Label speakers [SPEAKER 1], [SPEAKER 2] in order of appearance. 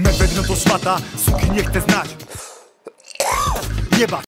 [SPEAKER 1] Medwed no to szmata, suki nie chcę znać. Jebać